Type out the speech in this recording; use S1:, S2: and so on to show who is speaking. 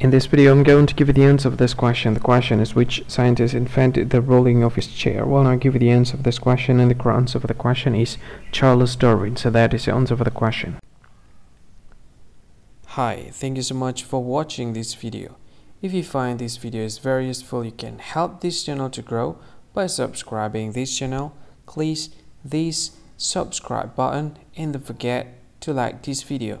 S1: In this video, I'm going to give you the answer of this question. The question is which scientist invented the rolling of his chair? Well, I'll give you the answer of this question, and the answer for the question is Charles Darwin. So that is the answer for the question.
S2: Hi, thank you so much for watching this video. If you find this video is very useful, you can help this channel to grow by subscribing this channel. Please this subscribe button and don't forget to like this video.